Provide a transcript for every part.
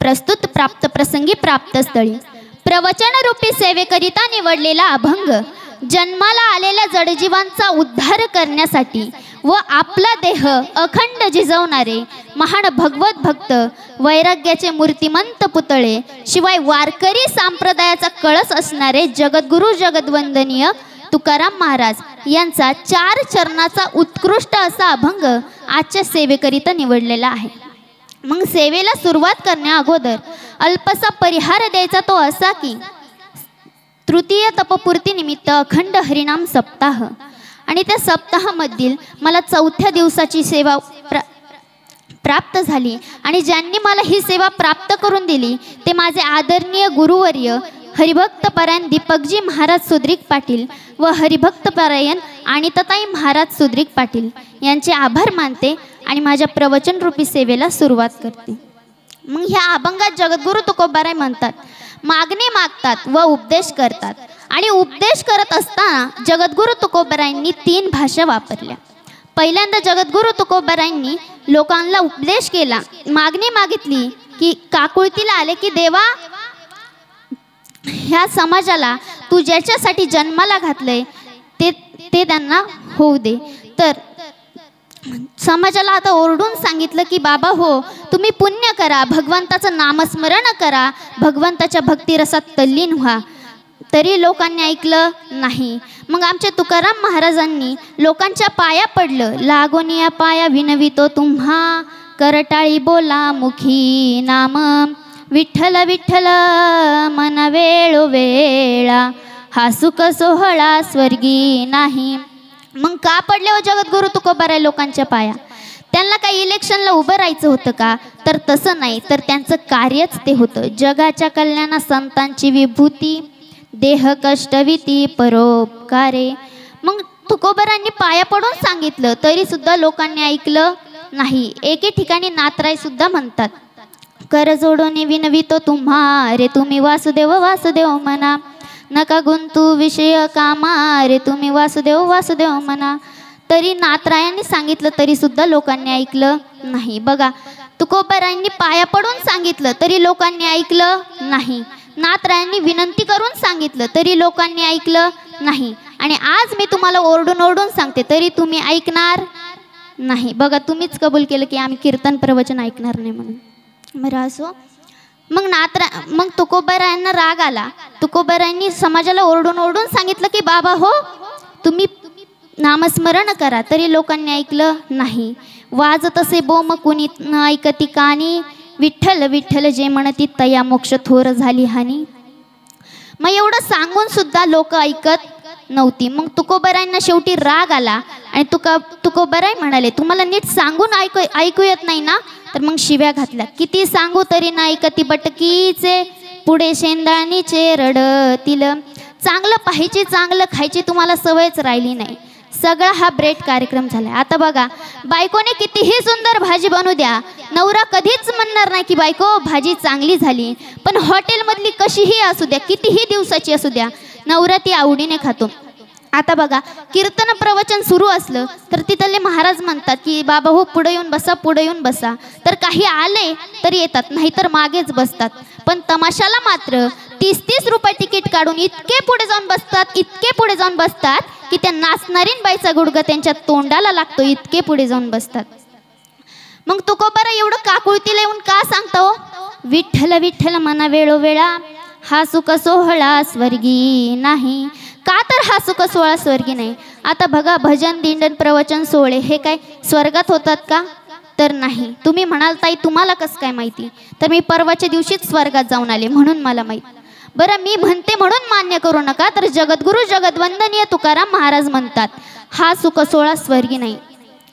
प्रस्तुत प्राप्त प्रसंगी प्राप्त स्थळी प्रवचनरूपी सेवेकरिता निवडलेला अभंग जन्माला आलेल्या जडजीवांचा उद्धार करण्यासाठी व आपला देह अखंड जिजवणारे महान भगवत भक्त वैराग्याचे मूर्तिमंत पुतळे शिवाय वारकरी संप्रदायाचा कळस असणारे जगद्गुरु जगद्वंदनीय तुकाराम महाराज यांचा चार चरणाचा उत्कृष्ट असा अभंग आजच्या सेवेकरिता निवडलेला आहे. मग सेवेला सुरुवात करण्या अगोदर अल्पसा परिहार द्यायचा तो असा की तृतीय तपपूर्तीनिमित्त अखंड हरिनाम सप्ताह. आणि त्या सप्ताहामधील मला चौथ्या दिवसाची सेवा प्रा प्राप्त झाली. आणि ज्यांनी मला ही सेवा प्राप्त करून दिली ते माझे आदरणीय गुरुवर्य हरिभक्तपरायण दीपकजी महाराज सुद्रिक पाटील व हरिभक्तपरायण तताई महाराज सुद्रिक पाटील यांचे आभार मानते. आणि माझ्या प्रवचनरूपी सेवेला सुरुवात करते. मग ह्या अभंगात जगद्गुरु तुकोबाराय म्हणतात मागणे मागतात व उपदेश करतात. आणि उपदेश करत असताना जगद्गुरु तुकोबारायांनी तीन भाषा वापरल्या. पहिल्यांदा जगद्गुरु तुकोबारायांनी लोकांना उपदेश केला मागणी मागितली की काकुळतीला आले की देवा ह्या समाजाला तू ज्याच्यासाठी जन्माला घातलंय ते ते त्यांना होऊ दे. तर समाजाला आता ओरडून सांगितलं की बाबा हो तुम्ही पुण्य करा भगवंताचं नामस्मरण करा भगवंताच्या भक्तिरसात तल्लीन व्हा. तरी लोकांनी ऐकलं नाही. मग आमच्या तुकाराम महाराजांनी लोकांच्या पाया पडलं. लागोनिया पाया विनवितो तुम्हा करटाळी बोला मुखी नाम. विठ्ठल विठ्ठल मन वेळोवेळा हा सुख सोहळा स्वर्गी नाही. मग का पडले हो जगद्गुरु तुकोबाराय लोकांच्या पाया? त्यांना काही इलेक्शनला उभं राहायचं होतं का? तर तसं नाही. तर त्यांचं कार्यच ते होतं. जगाच्या कल्याणा संतांची विभूती देह कष्टविती परोपकारे. मग तुकोबरांनी पाया पडून सांगितलं तरी सुद्धा लोकांनी ऐकलं नाही. एके ठिकाणी नातराय सुद्धा म्हणतात कर जोडून विनवितो तुम्हा रे तुम्ही वासुदेव वासुदेव म्हणा. नका गुंतू विषय कामा रे तुम्ही वासुदेव वासुदेव म्हणा. तरी नातरायांनी सांगितलं तरी सुद्धा लोकांनी ऐकलं नाही. बघा तुकोबारायांनी पाया पडून सांगितलं तरी लोकांनी ऐकलं नाही. नातरायांनी विनंती करून सांगितलं तरी लोकांनी ऐकलं नाही. आणि आज मी तुम्हाला ओरडून ओरडून सांगते तरी तुम्ही ऐकणार नाही. बघा तुम्हीच कबूल केलं की आम्ही कीर्तन प्रवचन ऐकणार नाही म्हणून. बरं असो. मग नातरा मग तुकोबारायांना राग आला. तुकोबारायांनी समाजाला ओरडून ओरडून सांगितलं की बाबा हो तुम्ही नामस्मरण करा तरी लोकांनी ऐकलं नाही. वाजत असे मग कुणी ऐकती कानी. विठ्ठल विठ्ठल जे म्हणती तया मोक्ष थोर झाली हानी. मग एवढं सांगून सुद्धा लोक ऐकत नव्हती. मग तुकोबरायांना शेवटी राग आला आणि तुका तुकोबराय म्हणाले तुम्हाला नीट सांगून ऐकू ऐकू येत नाही ना? तर मग शिव्या घातल्या किती सांगू तरी नाही कती बटकीचे पुढे शेंदाणीचे रडतील. चांगलं पाहिजे चांगलं खायची तुम्हाला सवयच राहिली नाही. सगळा हा ब्रेड कार्यक्रम झाला. आता बघा बायकोने कितीही सुंदर भाजी बनवू द्या नवरा कधीच म्हणणार नाही की बायको भाजी चांगली झाली पण हॉटेलमधली कशीही असू द्या कितीही दिवसाची असू द्या नवरा ती आवडीने खातो. आता बघा कीर्तन प्रवचन सुरू असलं तर तिथले महाराज म्हणतात की बाबा हो पुढे येऊन बसा पुढे येऊन बसा. तर काही आले तर येतात नाहीतर मागेच बसतात. पण तमाशाला मात्र तीस तीस रुपये तिकीट काढून इतके पुढे जाऊन बसतात इतके पुढे जाऊन बसतात की त्या नाचणारीन बाईचा गुडगा त्यांच्या तोंडाला लागतो इतके पुढे जाऊन बसतात. मग तुकोबारा एवढं काकुळतीला येऊन का सांगतो हो? विठ्ठल विठ्ठल मना वेळोवेळा हा सुख सोहळा स्वर्गी नाही. का तर हा सुख सोहळा स्वर्गी नाही? आता बघा भजन दिंडन प्रवचन सोहळे हे काय स्वर्गात होतात का? तर नाही. तुम्ही म्हणाल ताई तुम्हाला कसं काय माहिती? तर मी परवाच्या दिवशीच स्वर्गात जाऊन आले म्हणून मला माहीत. बरं मी म्हणते म्हणून मान्य करू नका तर जगद्गुरु जगद्वंदनीय तुकाराम महाराज म्हणतात हा सुख सोहळा स्वर्गी नाही.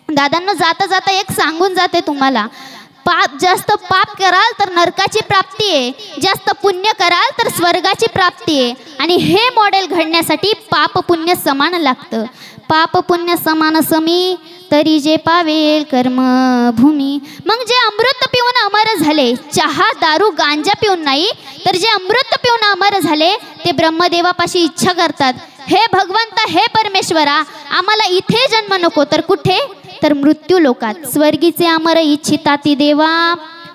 दादांना जाता जाता एक सांगून जाते तुम्हाला. पाप जास्त पाप कराल तर नरकाची प्राप्ती आहे. जास्त पुण्य कराल तर स्वर्गाची प्राप्ती आहे. आणि हे मॉडेल घडण्यासाठी पाप पुण्य समान लागतं. पाप पुण्य समान समी तरी जे पावेल कर्मभूमी. मग जे अमृत पिऊन अमर झाले चहा दारू गांजा पिऊन नाही तर जे अमृत पिऊन अमर झाले ते ब्रह्मदेवापाशी इच्छा करतात. हे भगवंत हे परमेश्वरा आम्हाला इथे जन्म नको तर कुठे? तर मृत्यू लोकात. स्वर्गीचे अमर इच्छिता ती देवा.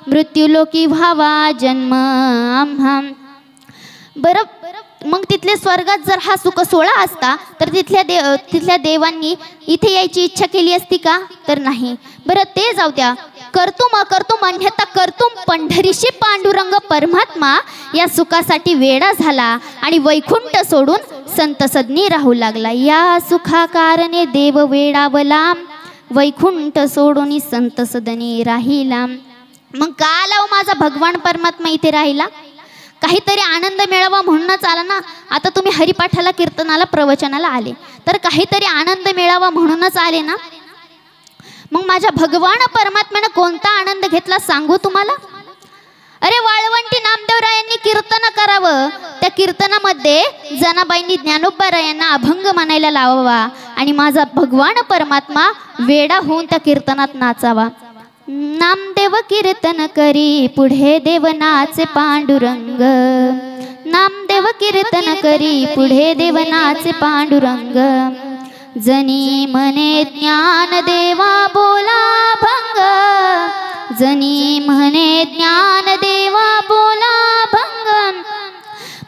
मृत्यूलोकी व्हावा जन्म आम्हा. बरं मग तिथले स्वर्गात जर हा सुख सोळा असता तर तिथल्या दे तिथल्या देवांनी इथे यायची इच्छा केली असती का? तर नाही. बरं ते जाऊ द्या. करतुम अकर्तुम अन्यथा कर्तुम पंढरीशी पांडुरंग परमात्मा या सुखासाठी वेडा झाला आणि वैकुंठ सोडून संत राहू लागला. या सुखा कारणे देव वेडावला. वैकुंठ सोडून संत सदनी राहिला. मग का आला माझा भगवान परमात्मा इथे राहिला? काहीतरी आनंद मिळावा म्हणूनच आला ना? आता तुम्ही हरिपाठाला कीर्तनाला प्रवचनाला आले. तर काहीतरी आनंद मिळावा म्हणूनच आले ना? मग माझ्या भगवान परमात्म्यानं कोणता आनंद घेतला सांगू तुम्हाला? अरे वाळवंटी नामदेवरायांनी कीर्तन करावं. त्या कीर्तनामध्ये जनाबाईंनी ज्ञानोबारायांना अभंग म्हणायला लावावा आणि माझा भगवान परमात्मा वेडा होऊन त्या कीर्तनात नाचावा. नामदेव कीर्तन करी पुढे देव नाचे पांडुरंग. नामदेव कीर्तन करी पुढे देव नाचे पांडुरंग. जनी मने ज्ञान देवा बोला भंग जनी म्हणे ज्ञान देवा बोला भंगन.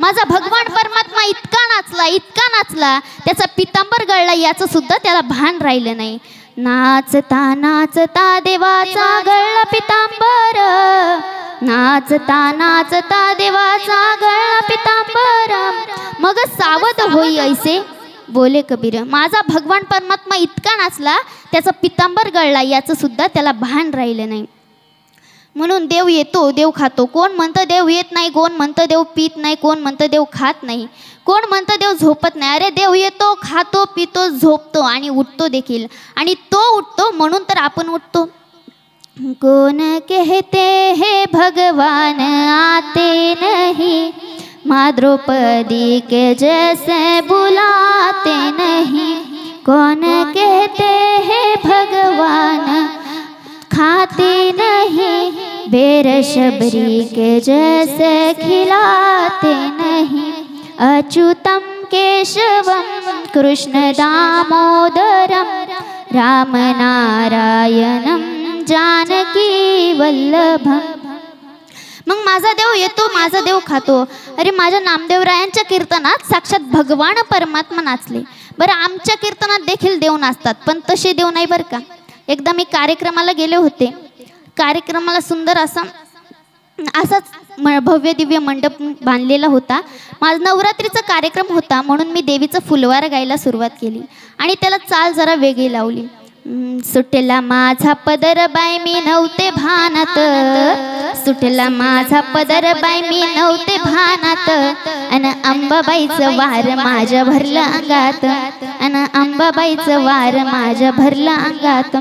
माझा भगवान परमात्मा इतका नाचला इतका नाचला त्याचा पितांबर गळला याचं सुद्धा त्याला भान राहिलं नाही. नाचता नाचता देवाचा गळला पितांबर. नाचता नाचता देवाचा गळला पितांबर. मग सावध होई ऐसे बोले कबीर माझा भगवान परमात्मा इतका नाचला त्याचा पितांबर गळला याचं सुद्धा त्याला भान राहिलं नाही. म्हणून देव येतो देव खातो. कोण म्हणतं देव येत नाही कोण म्हणतं देव पित नाही कोण म्हणतं देव खात नाही. कोण म्हणतं देव झोपत नाही. अरे देव येतो खातो पितो झोपतो आणि उठतो देखील. आणि तो उठतो म्हणून तर आपण उठतो. कोण कहते हे भगवान आते नाही. माद्रौपदी के जैसे बुलाते नहीं. कौन कहते हैं भगवान खाते नहीं बेरशबरी के जैसे खिलाते नहीं। अच्युतम केशवम कृष्ण दामोदरम राम नारायणम जानकी वल्लभम। मग माझा देव येतो माझा देव खातो. अरे माझ्या नामदेवरायांच्या कीर्तनात साक्षात भगवान परमात्मा नाचले. बरं आमच्या कीर्तनात देखील देव नाचतात पण तसे देव नाही बरं का? एकदा मी कार्यक्रमाला गेले होते. कार्यक्रमाला सुंदर असा असाच म भव्य दिव्य मंडप बांधलेला होता. माझा नवरात्रीचा कार्यक्रम होता म्हणून मी देवीचं फुलवार गायला सुरुवात केली आणि त्याला चाल जरा वेगळी लावली. सुटला माझा पदर बाय मी नव्हते भानात. सुटला माझा पदर बाय मी नव्हते भानात. अन अंबाबाईचं वार माझ्या भरलं अंगात. अन अंबाबाईचं वार माझ्या भरलं अंगात.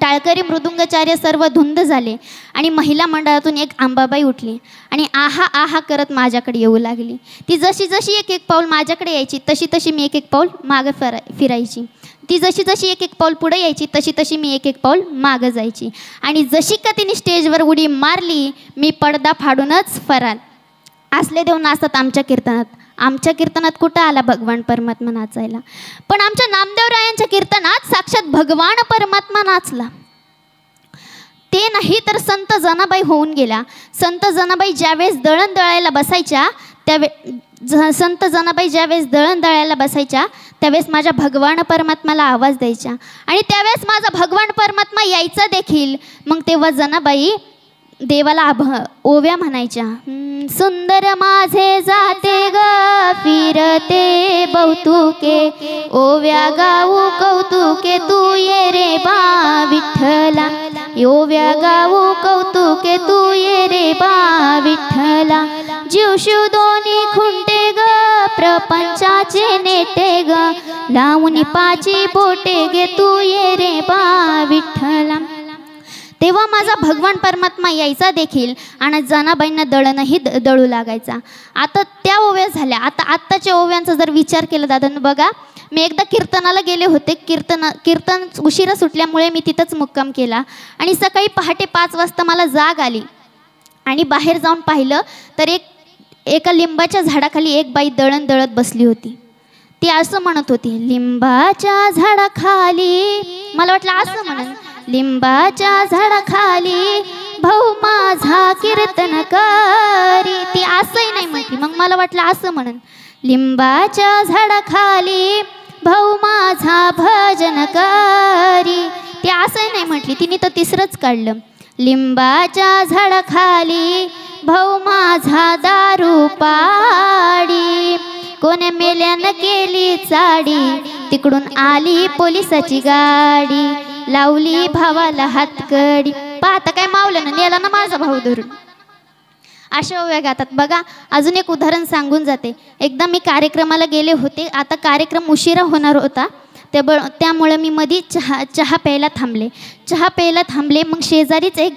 टाळकरी मृदुंगाचार्य सर्व धुंद झाले आणि महिला मंडळातून एक आंबाबाई उठली आणि आहा आहा करत माझ्याकडे येऊ लागली. ती जशी जशी एक एक पाऊल माझ्याकडे यायची तशी तशी मी एक एक पाऊल मागं फिरा फिरायची. ती जशी जशी एक एक पाऊल पुढे यायची तशी तशी मी एक एक पाऊल मागं जायची. आणि जशी का तिने स्टेजवर उडी मारली मी पडदा फाडूनच फराल असले देव नाचतात आमच्या कीर्तनात. आमच्या कीर्तनात कुठं आला भगवान परमात्मा नाचायला? पण आमच्या नामदेवरायांच्या कीर्तनात साक्षात भगवान परमात्मा नाचला. ते नाही तर संत जनाबाई होऊन गेल्या. संत जनाबाई ज्यावेळेस दळण दळायला बसायच्या त्यावे ज संत जनाबाई ज्यावेळेस दळण दळायला बसायच्या त्यावेळेस माझ्या भगवान परमात्माला आवाज द्यायच्या. आणि त्यावेळेस माझा भगवान परमात्मा यायचा देखील. मग तेव्हा जनाबाई देवाला आभ ओव्या म्हणायच्या सुंदर माझे जाते ग फिरते बहुतुके ओव्या गाऊ कौतुके तू ये रे बा विठ्ठला ओव्या गाऊ कौतुके तू ये रे बा विठ्ठला जीव दोन्ही खुंटे ग प्रपंचाचे नेते ग लावून पाची बोटे गे तू ये रे बा विठ्ठला. तेव्हा माझा भगवान परमात्मा यायचा देखील आणि जनाबाईंना दळणही द दळू लागायचा. आता त्या ओव्या झाल्या. आता आत्ताच्या ओव्यांचा जर विचार केला दादानं बघा मी एकदा कीर्तनाला गेले होते. कीर्तन कीर्तन उशिरा सुटल्यामुळे मी तिथंच मुक्काम केला. आणि सकाळी पहाटे पाच वाजता मला जाग आली. आणि बाहेर जाऊन पाहिलं तर एक एका लिंबाच्या झाडाखाली एक बाई दळण दळत बसली होती. ती असं म्हणत होती लिंबाच्या झाडाखाली मला वाटलं असं म्हणत लिंबाच्या झाडाखाली भाऊ माझा कीर्तन करी. ती असंही नाही म्हटली मग मला वाटलं असं म्हणन. लिंबाच्या झाडाखाली भाऊ माझा भजन करी. ती असंही नाही म्हटली. तिने तर तिसरंच काढलं. लिंबाच्या झाडाखाली भाऊ माझा दारू पाडी. कोण्या मेल्यानं केली चाडी. तिकडून आली पोलिसाची गाडी. लावली भावाला हातकडी. पाहता काय मावलं ना नेला ना माझा भाऊ धरून. अशा ओव्या गातात. बघा अजून एक उदाहरण सांगून जाते. एकदा मी कार्यक्रमाला गेले होते. आता कार्यक्रम उशिरा होणार होता. त्या ब त्यामुळं मी मधी चहा चहा प्यायला थांबले. चहा प्यायला थांबले मग शेजारीच एक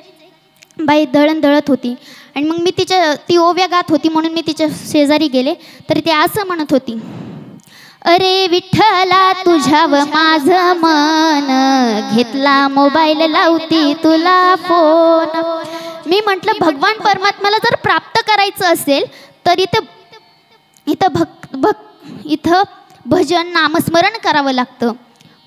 बाई दळण दळत होती. आणि मग मी तिच्या ती ओव्या गात होती म्हणून मी तिच्या शेजारी गेले. तर ती असं म्हणत होती. अरे विठ्ठला तुझ्याव माझं मन. घेतला मोबाईल लावती तुला फोन. मी म्हटलं भगवान परमात्माला जर प्राप्त करायचं असेल तर इथं इथं भक्त भक् इथं भजन नामस्मरण करावं लागतं.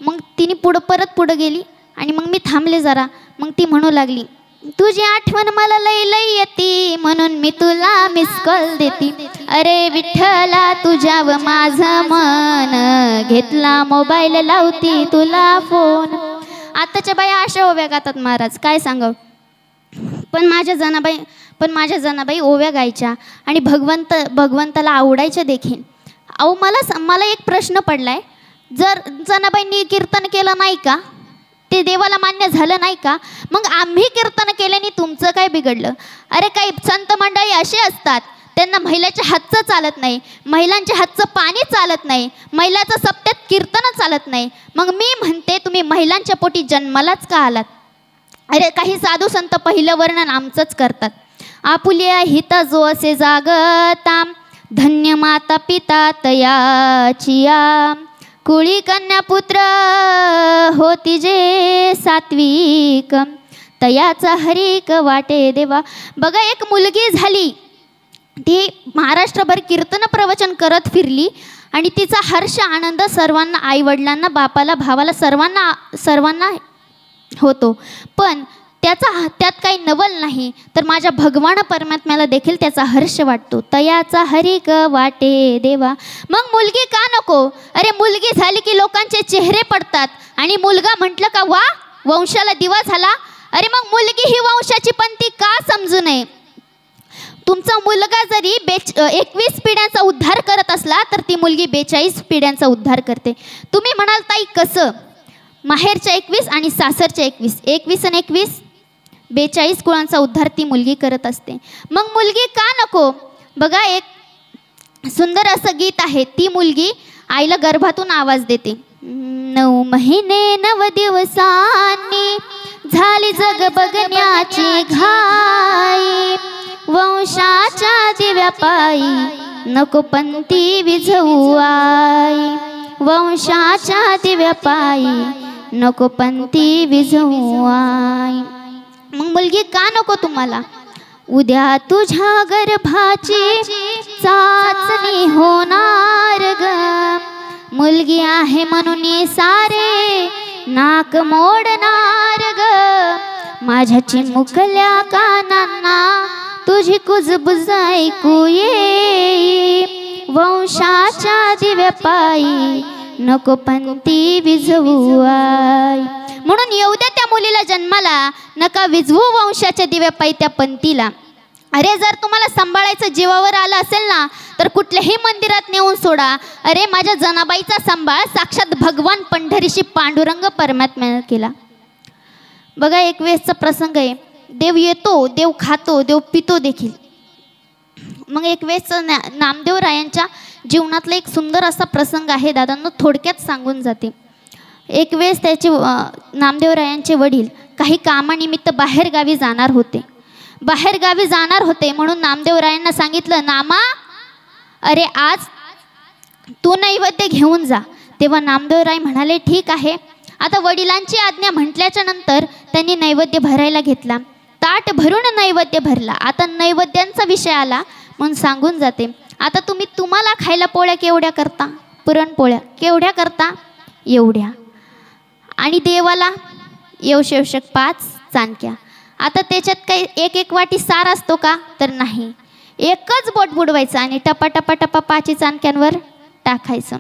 मग तिने पुढं परत पुढं गेली आणि मग मी थांबले जरा. मग ती म्हणू लागली तुझी आठवण मला लई लई येते म्हणून मी तुला मिस कॉल देते. अरे विठ्ठला तुझ्या व माझं मन घेतला मोबाईल लावती तुला फोन आताच्या बाई अशा ओव्या गातात महाराज काय सांगाव? पण माझ्या जनाबाई पण माझ्या जनाबाई ओव्या गायच्या आणि भगवंत भगवंताला आवडायच्या देखील. अहो मला स- मला एक प्रश्न पडलाय. जर जनाबाईंनी कीर्तन केलं नाही का? ते देवाला मान्य झालं नाही का? मग आम्ही कीर्तन केल्याने तुमचं काय बिघडलं? अरे काही संत मंडळी असे असतात त्यांना महिलाच्या हातचं चालत नाही महिलांच्या हातचं पाणी चालत नाही महिलाचं सप्त्यात कीर्तन चालत नाही. मग मी म्हणते तुम्ही महिलांच्या पोटी जन्मालाच का आलात? अरे काही साधू संत पहिलं वर्णन आमचंच करतात. आपुलिया हित जो असे जागता धन्य माता पिता तयाचिया कुळी कन्या पुत्र होती जे सात्विक. तयाचा हरिक वाटे देवा. बघा एक मुलगी झाली. ती महाराष्ट्रभर कीर्तन प्रवचन करत फिरली आणि तिचा हर्ष आनंद सर्वांना आईवडिलांना बापाला भावाला सर्वांना सर्वांना होतो. पण त्याचा त्यात काही नवल नाही. तर माझ्या भगवान परमात्म्याला देखील त्याचा हर्ष वाटतो. तयाचा हरी ग वाटे देवा. मग मुलगी का नको? अरे मुलगी झाली की लोकांचे चेहरे पडतात. आणि मुलगा म्हटलं का वा वंशाला दिवा झाला. अरे मग मुलगी ही वंशाची पंथी का समजू नये? तुमचा मुलगा जरी बेच एकवीस पिढ्यांचा उद्धार करत असला तर ती मुलगी बेचाळीस पिढ्यांचा उद्धार करते. तुम्ही म्हणाल ताई कसं? माहेरच्या एकवीस आणि सासरच्या एकवीस. एकवीस आणि एकवीस? बेचाळीस कुळांचा उद्धार ती मुलगी करत असते. मग मुलगी का नको? बघा एक सुंदर असं गीत आहे. ती मुलगी आईला गर्भातून आवाज देते. नऊ महिने नव दिवसांनी झाली जग बघण्याची घाई. वंशाच्या दिव्यापायी नको पंती विझवू आई. वंशाच्या दिव्यापायी नको पंती विझवू आई. मग मुलगी का नको तुम्हाला? उद्या तुझ्या गर्भाची चाचणी होणार ग. मुलगी आहे म्हणून सारे नाक मोडणार ग. माझ्या चिमुकल्या कानांना तुझी कुजबुज ऐकू ये वंशाच्या दिव्यापायी नको नको ती विझवू आई. म्हणून येऊ द्या त्या मुलीला जन्माला नका विझवू वंशाच्या दिव्यापायी त्या पंथीला अरे जर तुम्हाला सांभाळायचं जीवावर आलं असेल ना तर कुठल्याही मंदिरात नेऊन सोडा. अरे माझ्या जनाबाईचा सांभाळ साक्षात भगवान पंढरीशी पांडुरंग परमात्म्यानं केला. बघा एक वेळेसचा प्रसंग आहे. देव येतो देव खातो देव पितो देखील. मग एक वेळेस ना नामदेव रायांच्या जीवनातला एक सुंदर असा प्रसंग आहे. दादांना थोडक्यात सांगून जाते. एक वेळेस त्याचे नामदेवरायांचे वडील काही कामानिमित्त बाहेरगावी जाणार होते. बाहेरगावी जाणार होते म्हणून नामदेवरायांना सांगितलं नामा अरे आज तू नैवेद्य घेऊन जा. तेव्हा नामदेवराय म्हणाले ठीक आहे. आता वडिलांची आज्ञा म्हटल्याच्या नंतर त्यांनी नैवेद्य भरायला घेतला. ताट भरून नैवेद्य भरला. आता नैवेद्यांचा विषय आला म्हणून सांगून जाते. आता तुम्ही तुम्हाला खायला पोळ्या केवढ्या करता? पुरणपोळ्या केवढ्या करता? एवढ्या. आणि देवाला येवश येवशक पाच चांदक्या. आता त्याच्यात काही एक एक वाटी सार असतो का? तर नाही. एकच बोट बुडवायचं आणि टपा टपा टपा पाची चांदक्यांवर टाकायचं.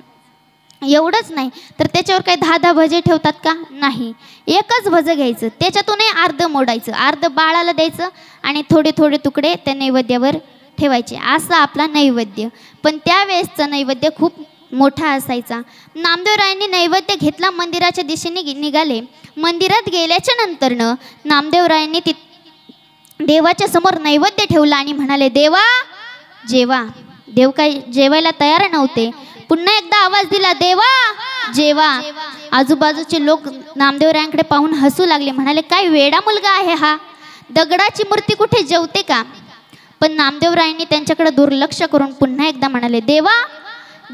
एवढंच नाही. तर त्याच्यावर काही दहा दहा भजे ठेवतात का? नाही. एकच भजं घ्यायचं. त्याच्यातूनही अर्ध मोडायचं. अर्ध बाळाला द्यायचं आणि थोडे थोडे तुकडे त्या नैवेद्यावर ठेवायचे. असा आपला नैवेद्य. पण त्यावेळेसचं नैवेद्य खूप मोठा असायचा. नामदेवरायांनी नैवेद्य घेतला मंदिराच्या दिशेने निघाले. मंदिरात गेल्याच्या नंतरनं नामदेवरायांनी ति देवाच्या समोर नैवेद्य ठेवला आणि म्हणाले देवा जेवा. देव काय जेवायला तयार नव्हते. पुन्हा एकदा आवाज दिला देवा जेवा. आजूबाजूचे लोक नामदेवरायांकडे पाहून हसू लागले. म्हणाले काय वेडा मुलगा आहे हा. दगडाची मूर्ती कुठे? जेवते का? पण नामदेवरायांनी त्यांच्याकडे दुर्लक्ष करून पुन्हा एकदा म्हणाले देवा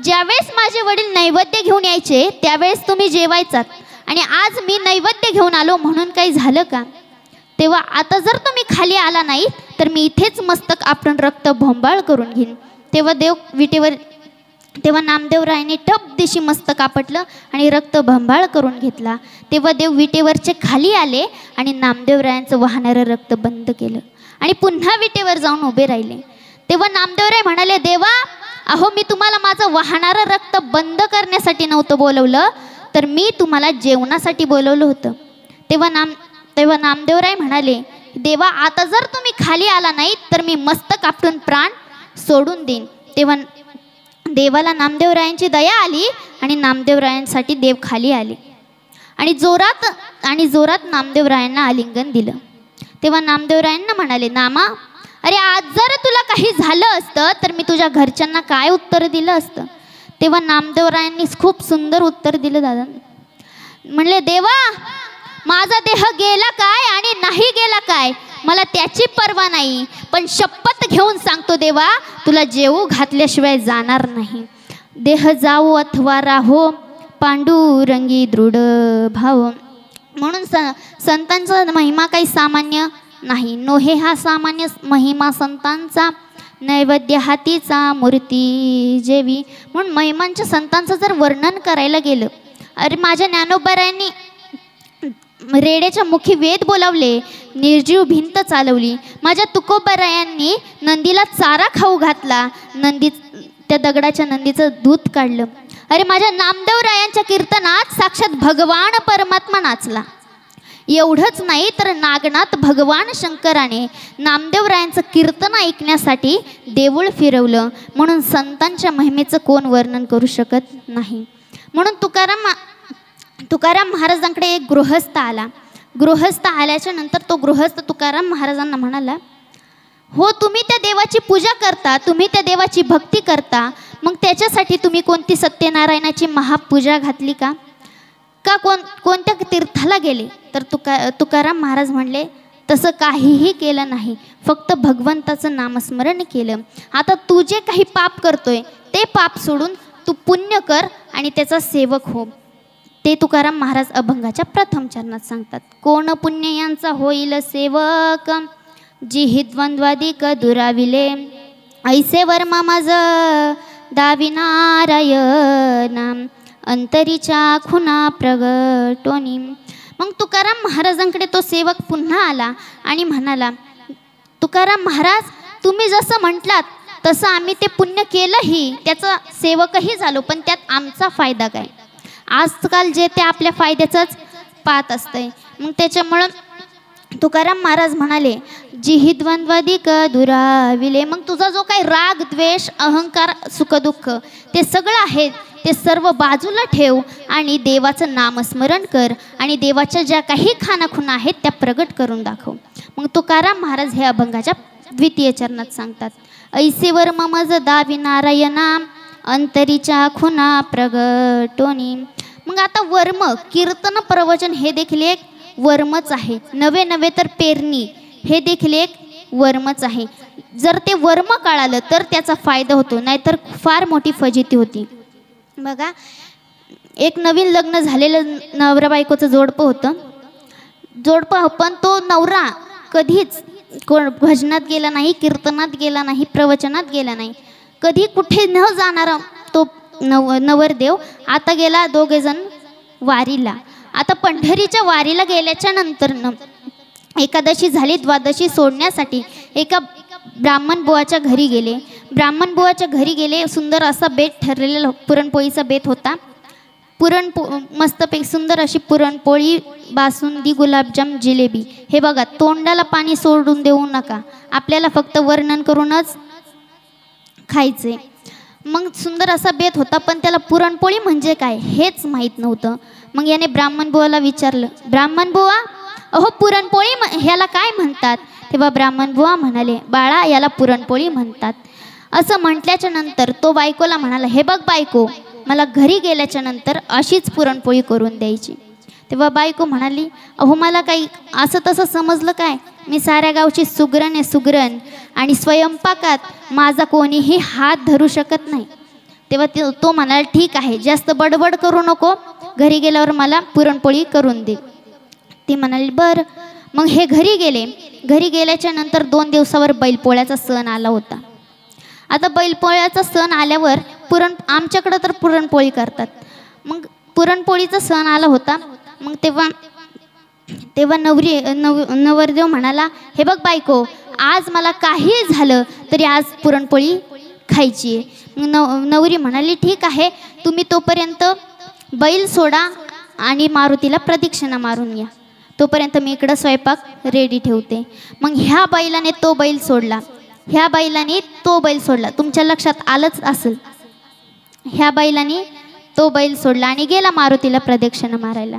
ज्यावेळेस माझे वडील नैवेद्य घेऊन यायचे त्यावेळेस तुम्ही जेवायचात. आणि आज मी नैवेद्य घेऊन आलो म्हणून काही झालं का? तेव्हा आता जर तुम्ही खाली आला नाही तर मी इथेच मस्तक आपण रक्त भोंबाळ करून घेईन. तेव्हा देव विटेवर तेव्हा नामदेवरायांनी टप दिशी मस्तक आपटलं आणि रक्त भंभाळ करून घेतला. तेव्हा देव विटेवरचे खाली आले आणि नामदेवरायांचं वाहणारं रक्त बंद केलं. आणि पुन्हा विटेवर जाऊन उभे राहिले. तेव्हा नामदेवराय म्हणाले देवा अहो मी तुम्हाला माझं वाहणारं रक्त बंद करण्यासाठी नव्हतं बोलवलं तर मी तुम्हाला जेवणासाठी बोलवलं होतं. तेव्हा नाम तेव्हा नामदेवराय म्हणाले देवा आता जर तुम्ही खाली आला नाही तर मी मस्त कापटून प्राण सोडून देईन. तेव्हा देवाला नामदेवरायांची दया आली आणि नामदेवरायांसाठी देव खाली आले. आणि जोरात आणि जोरात नामदेवरायांना आलिंगन दिलं. तेव्हा नामदेवरायांना म्हणाले नामा अरे आज जर तुला काही झालं असतं तर मी तुझ्या घरच्यांना काय उत्तर दिलं असतं? तेव्हा नामदेवरायांनी खूप सुंदर उत्तर दिलं दादा. म्हणले देवा माझा देह गेला काय आणि नाही गेला काय? मला त्याची पर्वा नाही. पण शपथ घेऊन सांगतो देवा तुला जेवू घातल्याशिवाय जाणार नाही. देह जाऊ अथवा राहो पांडुरंगी दृढ भाव. म्हणून स संतांचा महिमा काही सामान्य नाही. नोहे हा सामान्य महिमा संतांचा नैवेद्य हातीचा मूर्ती जेवी. म्हणून महिमांच्या संतांचं जर वर्णन करायला गेलं अरे माझ्या ज्ञानोबरांनी रेड्याच्या मुखी वेद बोलावले निर्जीव भिंत चालवली. माझ्या तुकोबरायांनी नंदीला चारा खाऊ घातला नंदी त्या दगडाच्या नंदीचं दूध काढलं. अरे माझ्या नामदेवरायांच्या कीर्तनात साक्षात भगवान परमात्मा नाचला. एवढंच नाही तर नागनाथ भगवान शंकराने नामदेवरायांचं कीर्तन ऐकण्यासाठी देऊळ फिरवलं. म्हणून संतांच्या महिमेचं कोण वर्णन करू शकत नाही? म्हणून तुकाराम तुकाराम महाराजांकडे एक गृहस्थ आला. गृहस्थ आल्याच्यानंतर तो गृहस्थ तुकाराम महाराजांना म्हणाला हो तुम्ही त्या देवाची पूजा करता तुम्ही त्या देवाची भक्ती करता. मग त्याच्यासाठी तुम्ही कोणती सत्यनारायणाची महापूजा घातली का? का कोण कोणत्या तीर्थाला गेले? तर तुका तुकाराम महाराज म्हणले तसं काहीही केलं नाही. फक्त भगवंताचं नामस्मरण केलं. आता तू जे काही पाप करतोय ते पाप सोडून तू पुण्य कर आणि त्याचा सेवक हो. ते तुकाराम महाराज अभंगाच्या प्रथम चरणात सांगतात. कोण पुण्य यांचा होईल सेवक? जी हि द्वंद्वादिक दुराविले. ऐसे वर्मा माझ दावी नारायण अंतरीच्या खुना प्रगटोनी मग तुकाराम महाराजांकडे तो सेवक पुन्हा आला आणि म्हणाला तुकाराम महाराज तुम्ही जसं म्हटलात तसं आम्ही ते पुण्य केलंही त्याचं सेवकही झालो पण त्यात आमचा फायदा काय? आजकाल जे ते आपल्या फायद्याचंच पाहत असतंय. मग त्याच्यामुळं तुकाराम महाराज म्हणाले जी ही दुराविले. मग तुझा जो काही राग द्वेष अहंकार सुखदुःख ते सगळं आहे ते सर्व बाजूला ठेव आणि देवाचं नामस्मरण कर आणि देवाच्या ज्या काही खानाखुणा आहेत त्या प्रगट करून दाखव. मग तुकाराम महाराज हे अभंगाच्या द्वितीय चरणात सांगतात ऐसेवर ममज दावी नारायणा अंतरीच्या खुना प्रगटोनी. मग आता वर्म कीर्तन प्रवचन हे देखील एक वर्मच आहे. नवे नवे तर पेरणी हे देखील एक वर्मच आहे. जर ते वर्म कळालं तर त्याचा फायदा होतो नाहीतर फार मोठी फजिती होती. बघा एक नवीन लग्न झालेलं नवरा बायकोचं जोडपं होतं. जोडपं पण तो नवरा कधीच कोण भजनात गेला नाही कीर्तनात गेला नाही प्रवचनात गेला नाही. कधी कुठे न जाणारा तो नव नवरदेव आता गेला दोघेजण वारीला. आता पंढरीच्या वारीला गेल्याच्यानंतर न एकादशी झाली द्वादशी सोडण्यासाठी एका ब्राह्मण बुवाच्या घरी गेले. ब्राह्मण बुवाच्या घरी गेले. सुंदर असा बेत ठरलेला पुरणपोळीचा बेत होता. पुरणपो मस्तपैकी सुंदर अशी पुरणपोळी बासुंदी गुलाबजाम जिलेबी. हे बघा तोंडाला पाणी सोडून देऊ नका. आपल्याला फक्त वर्णन करूनच खायचे मग सुंदर असा बेत होता पण त्याला पुरणपोळी म्हणजे काय हेच माहीत नव्हतं. मग याने ब्राह्मण बुवाला विचारलं ब्राह्मण बुवा अहो पुरणपोळी म- ह्याला काय म्हणतात? तेव्हा ब्राह्मण बुवा म्हणाले बाळा याला पुरणपोळी म्हणतात. असं म्हटल्याच्या नंतर तो बायकोला म्हणाला हे बघ बायको मला घरी गेल्याच्यानंतर अशीच पुरणपोळी करून द्यायची. तेव्हा बायको म्हणाली अहो मला काही असं तसं समजलं काय? मी साऱ्या गावची सुगरण आहे सुगरण आणि स्वयंपाकात माझा कोणीही हात धरू शकत नाही. तेव्हा ते तो म्हणाला ठीक आहे जास्त बडबड करू नको. घरी गेल्यावर मला पुरणपोळी करून दे. ती म्हणाली बरं. मग हे घरी गेले. घरी गेल्याच्यानंतर दोन दिवसावर बैलपोळ्याचा सण आला होता. आता बैलपोळ्याचा सण आल्यावर पुरण आमच्याकडं तर पुरणपोळी करतात. मग पुरणपोळीचा सण आला होता मग तेव्हा तेव्हा नवरी नव नवरदेव म्हणाला हे बघ बायको आज मला काही झालं तरी आज पुरणपोळी खायची आहे. मग नव नवरी म्हणाली ठीक आहे तुम्ही तोपर्यंत बैल सोडा आणि मारुतीला प्रदक्षिणा मारून या तोपर्यंत मी इकडं स्वयंपाक रेडी ठेवते. मग ह्या बैलाने तो बैल सोडला. ह्या बैलाने तो बैल सोडला. तुमच्या लक्षात आलंच असेल. ह्या बैलाने तो बैल सोडला आणि गेला मारुतीला प्रदक्षिणा मारायला.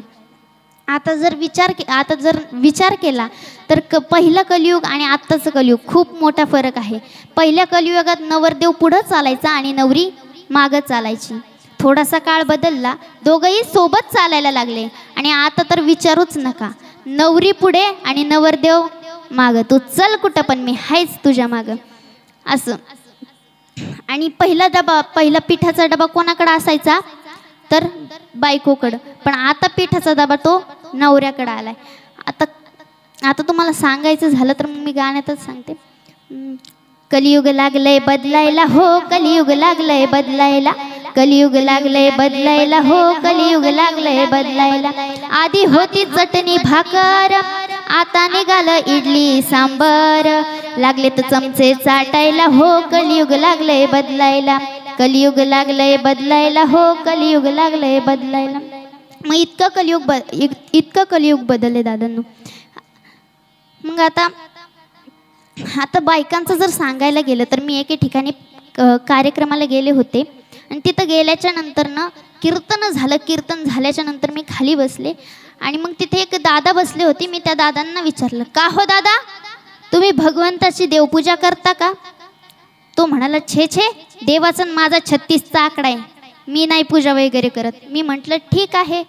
आता जर विचार के आता जर विचार केला तर क पहिलं कलियुग आणि आत्ताचं कलियुग खूप मोठा फरक आहे. पहिल्या कलियुगात नवरदेव पुढं चालायचा आणि नवरी मागं चालायची. थोडासा काळ बदलला दोघंही सोबत चालायला लागले. आणि आता तर विचारूच नका. नवरी पुढे आणि नवरदेव मागं. तू चल कुठं पण मी हायच तुझ्या मागं. असं. आणि पहिला डबा पहिला पिठाचा डबा कोणाकडे असायचा? तर बायकोकडं. पण आता पिठाचा डबा तो नवऱ्याकडं आलाय. आता आता तुम्हाला सांगायचं झालं तर मग मी गाण्यातच सांगते. कलियुग लागलंय बदलायला हो कलियुग लागलंय बदलायला. कलियुग लागलंय बदलायला हो कलियुग लागलंय बदलायला. आधी होती चटणी भाकर आता निघालं इडली सांबर. लागले तर चमचे चाटायला. हो कलियुग लागलंय बदलायला. कलियुग लागलंय बदलायला. हो कलियुग लागलंय बदलायला. मग इतकं कलियुग ब इतकं कलियुग बदलले दादांनो. मग आता आता बायकांचं जर सांगायला गेलं तर मी एके ठिकाणी कार्यक्रमाला गेले होते. आणि तिथं गेल्याच्यानंतर ना कीर्तन झालं. कीर्तन झाल्याच्यानंतर मी खाली बसले. आणि मग तिथे एक दादा बसले होते. मी त्या दादांना विचारलं का हो दादा? तुम्ही भगवंताची देवपूजा करता का? तो म्हणाला छे छे देवाचा माझा छत्तीसचा आकडा आहे. मी नाही पूजा वगैरे करत. मी म्हटलं ठीक आहे.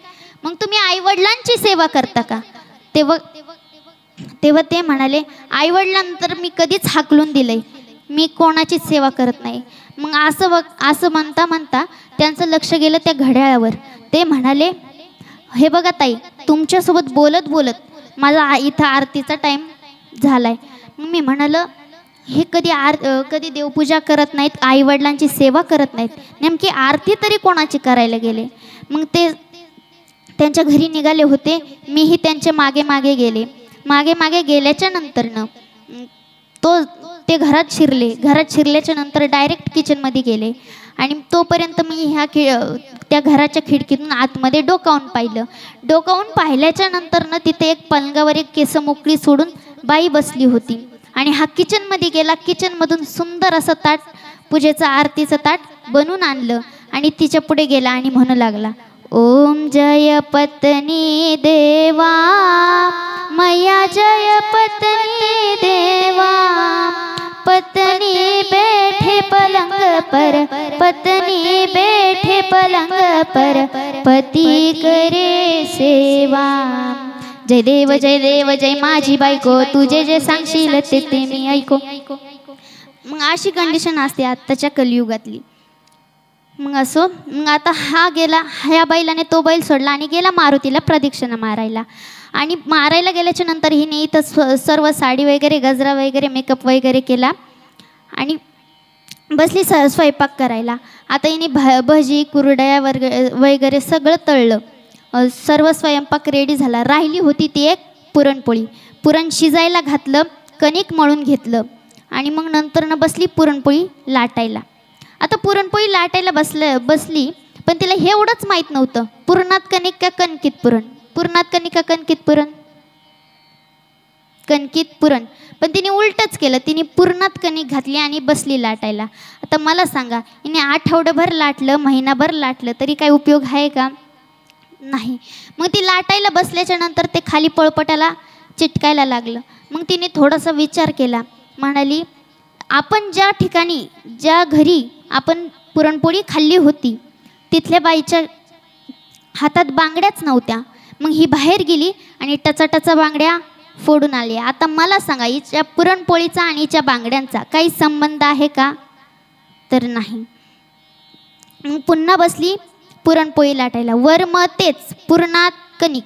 मग तुम्ही आईवडिलांची सेवा करता का? तेव्हा तेव्हा ते म्हणाले आईवडिलांतर मी कधीच हाकलून दिलंय. मी कोणाचीच सेवा करत नाही. मग असं व असं म्हणता म्हणता त्यांचं लक्ष गेलं त्या घड्याळावर. ते म्हणाले हे बघा ताई तुमच्यासोबत बोलत बोलत माझा इथं आरतीचा टाईम झालाय. मग मी म्हणालं हे कधी आर कधी देवपूजा करत नाहीत आईवडिलांची सेवा करत नाहीत. नेमकी आरती तरी कोणाची करायला गेले? मग ते त्यांच्या घरी निघाले होते. मीही त्यांच्या मागे मागे गेले. मागे मागे गेल्याच्या नंतरनं तो ते घरात शिरले. घरात शिरल्याच्या नंतर डायरेक्ट किचनमध्ये गेले. आणि तोपर्यंत मी ह्या खि त्या घराच्या खिडकीतून आतमध्ये डोकावून पाहिलं. डोकावून पाहिल्याच्या नंतरनं तिथे एक पलंगावर एक केस मोकळी सोडून बाई बसली होती. आणि हा किचनमध्ये गेला. किचनमधून सुंदर असं ताट पूजेचं आरतीचं ताट बनवून आणलं. आणि तिच्या पुढे गेला आणि म्हणू लागला ओम जय पत्नी देवा मैया जय पत्नी देवा। पत्नी बैठे पलंग पर पत्नी बैठे पलंग पर पती करे सेवा। जय देव जय देव जय माझी बायको तुझे जे सांगशील ते ते मी ऐको। मग अशी कंडिशन असते आत्ताच्या कलियुगातली. मग असो मग आता हा गेला ह्या बैलाने तो बैल सोडला आणि गेला मारुतीला प्रदक्षिणा मारायला. आणि मारायला गेल्याच्यानंतर हिने इथं स्व सर्व साडी वगैरे गजरा वगैरे मेकअप वगैरे केला. आणि बसली स स्वयंपाक करायला. आता हिने भ भजी कुरडया वर्ग वगैरे सगळं तळलं. सर्व स्वयंपाक रेडी झाला. राहिली होती ती एक पुरणपोळी. पुरण शिजायला घातलं कणिक मळून घेतलं. आणि मग नंतरनं बसली पुरणपोळी लाटायला. आता पुरणपोळी लाटायला बसलं बसली पण तिला हे एवढंच माहीत नव्हतं. पुरणात कणिक का कणकित पुरण? पुरणात कणिक का कणकित पुरण? कणकित पुरण. पण तिने उलटच केलं. तिने पुरणात कणिक घातली आणि बसली लाटायला. आता मला सांगा हिने आठवडंभर लाटलं महिनाभर लाटलं तरी काय उपयोग आहे का? नाही. मग ती लाटायला बसल्याच्या नंतर ते खाली पळपटाला चिटकायला लागलं. मग तिने थोडासा विचार केला. म्हणाली आपण ज्या ठिकाणी ज्या घरी आपण पुरणपोळी खाल्ली होती. तिथल्या बाईच्या हातात बांगड्याच नव्हत्या. मग ही बाहेर गेली आणि टचाटचा बांगड्या फोडून आली. आता मला सांगा हिच्या पुरणपोळीचा आणि हिच्या बांगड्यांचा काही संबंध आहे का? तर नाही. मग पुन्हा बसली पुरणपोळी लाटायला. वर मग तेच पुरणात कणिक.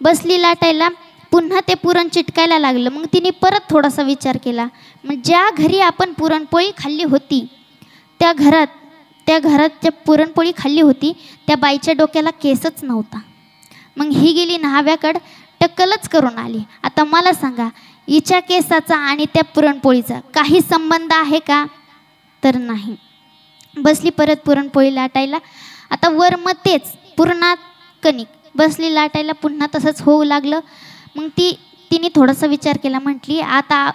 बसली लाटायला पुन्हा ते पुरण चिटकायला लागलं. मग तिने परत थोडासा विचार केला. मग ज्या घरी आपण पुरणपोळी खाल्ली होती त्या घरात त्या घरात ज्या पुरणपोळी खाल्ली होती त्या बाईच्या डोक्याला केसच नव्हता. मग ही गेली न्हाव्याकडं टक्कलच करून आली. आता मला सांगा हिच्या केसाचा आणि त्या पुरणपोळीचा काही संबंध आहे का? तर नाही. बसली परत पुरणपोळी लाटायला. आता वर मग तेच पुरणात कणिक. बसली लाटायला पुन्हा तसंच होऊ लागलं. मग ती तिने थोडासा विचार केला म्हटली आता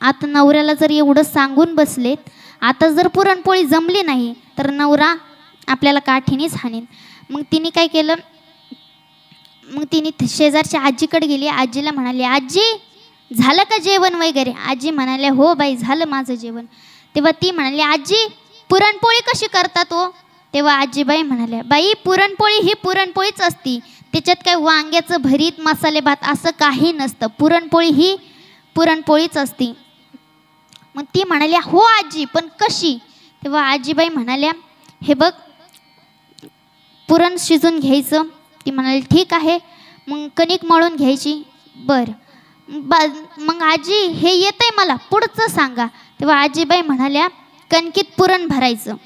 आता नवऱ्याला जर एवढं सांगून बसलेत आता जर पुरणपोळी जमली नाही तर नवरा आपल्याला काठीनेच हाणेन. मग तिने काय केलं? मग तिने शेजारच्या आजीकडे गेली. आजीला म्हणाली आजी झालं का जेवण वगैरे? आजी म्हणाल्या हो बाई झालं माझं जेवण. तेव्हा ती म्हणाली आजी पुरणपोळी कशी करतात हो? तेव्हा आजीबाई म्हणाल्या बाई पुरणपोळी ही पुरणपोळीच असती. त्याच्यात काय वांग्याचं भरीत मसाले भात असं काही नसतं. पुरणपोळी ही पुरणपोळीच असती. मग ती म्हणाल्या हो आजी पण कशी? तेव्हा आजीबाई म्हणाल्या हे बघ पुरण शिजून घ्यायचं. ती म्हणाली ठीक आहे मग कणिक मळून घ्यायची. बरं. बा मग आजी हे येत आहे मला पुढचं सांगा. तेव्हा आजीबाई म्हणाल्या कणकीत पुरण भरायचं.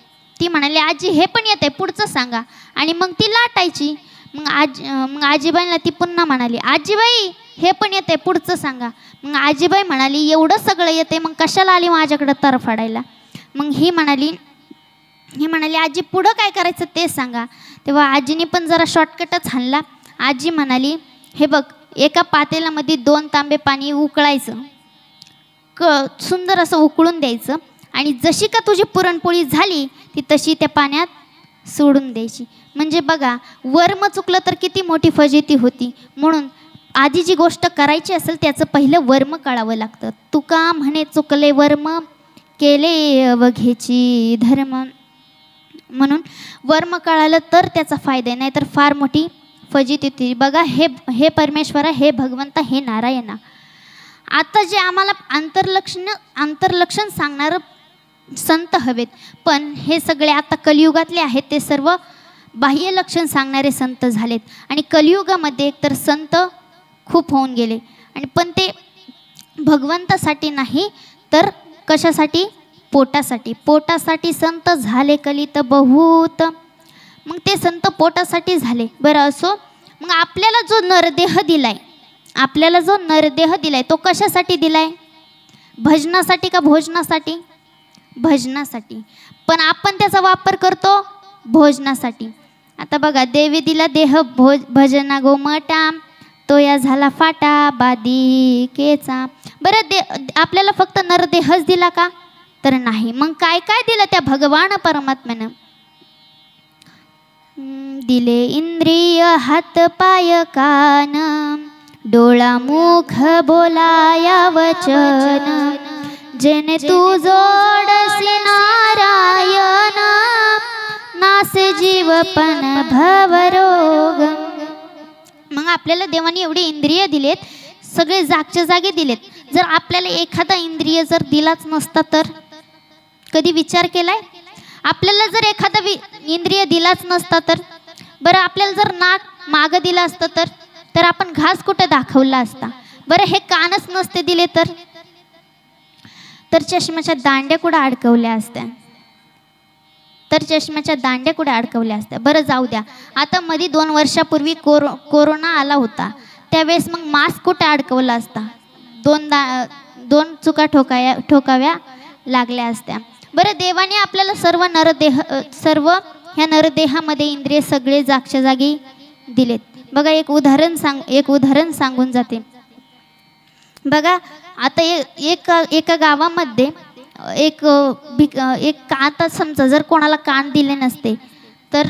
ती म्हणाली आजी हे पण येत आहे पुढचं सांगा. आणि मग ती लाटायची. मग आजी मग आजीबाईला ती पुन्हा म्हणाली आजीबाई हे पण येते पुढचं सांगा. मग आजीबाई म्हणाली एवढं सगळं येते मग कशाला आली माझ्याकडं तरफाडायला मग ही म्हणाली ही म्हणाली आजी पुढं काय करायचं ते सांगा. तेव्हा आजीने पण जरा शॉर्टकटच हाणला. आजी म्हणाली हे बघ एका पातेल्यामध्ये दोन तांबे पाणी उकळायचं. क सुंदर असं उकळून द्यायचं. आणि जशी का तुझी पुरणपोळी झाली ती तशी त्या पाण्यात सोडून द्यायची. म्हणजे बघा वर्म चुकलं तर किती मोठी फजिती होती. म्हणून आधी जी गोष्ट करायची असेल त्याचं पहिलं वर्म कळावं लागतं. तुका म्हणे चुकले वर्म केले वघेची धर्म. म्हणून वर्म कळालं तर त्याचा फायदा नाही तर फार मोठी फजित होती. बघा हे हे परमेश्वरा हे भगवंता हे नारायणा. आता जे आम्हाला आंतरलक्षण आंतरलक्षण सांगणारं संत हवेत. पण हे सगळे आता कलियुगातले आहेत ते सर्व बाह्य लक्षण सांगणारे संत झालेत. आणि कलियुगामध्ये एकतर संत खूप होऊन गेले. आणि पण ते भगवंतासाठी नाही तर कशासाठी? पोटासाठी. पोटासाठी संत झाले कलित बहुत. मग ते संत पोटासाठी झाले. बरं असो मग आपल्याला जो नरदेह दिलाय आपल्याला जो नरदेह दिलाय तो कशासाठी दिलाय? भजनासाठी का भोजनासाठी? भजनासाठी. पण आपण त्याचा वापर करतो भोजनासाठी. आता बघा देवी दिला देह भोज भजना गोमटा तो या झाला फाटा बादी केचा. बरं दे आपल्याला फक्त नरदेहच दिला का? तर नाही. मग काय काय दिलं त्या भगवान परमात्म्यानं? दिले इंद्रिय हात पाय कान. डोळा मुख बोलाया वचन. जेने तू जोडसी नारायण नास जीवपण भवरोग मग आपल्याला देवाने एवढे इंद्रिय दिलेत सगळे जागच्या जागे दिलेत. जर आपल्याला एखादा इंद्रिय जर दिलाच नसता तर? कधी विचार केलाय? आपल्याला जर एखादा वि इंद्रिय दिलाच नसता तर? बरं आपल्याला जर नाक मागं दिलं असतं तर? तर आपण घास कुठं दाखवला असता? बरं हे कानच नसते दिले तर? तर चष्म्याच्या दांड्या कुठं अडकवल्या असत्या? तर चष्म्याच्या दांड्या कुठे अडकवल्या असत्या? बरं जाऊ द्या. आता मध्ये दोन वर्षापूर्वी कोरो कोरोना आला होता. त्यावेळेस मग मास्क कुठे अडकवला असता? दोन दा दोन चुका ठोकाया ठोकाव्या लागल्या असत्या. बरं देवाने आपल्याला सर्व नरदेह सर्व ह्या नरदेहामध्ये इंद्रिय सगळे जागच्या जागी दिलेत. बघा एक उदाहरण सांग एक उदाहरण सांगून जाते. बघा आता एक एका गावामध्ये एक भिक एक का आता समजा जर कोणाला कान दिले नसते तर